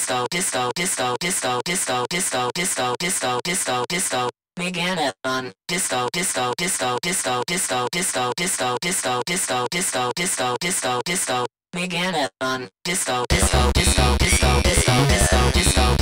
disco, disco, disco, disco, disco, disco, disco, disco, disco, disco. Meganathlon, disco, disco, disco, disco, disco, disco, disco, disco, disco, disco, disco, disco, disco. Meganathlon, disco, disco, disco, disco, disco, disco, disco.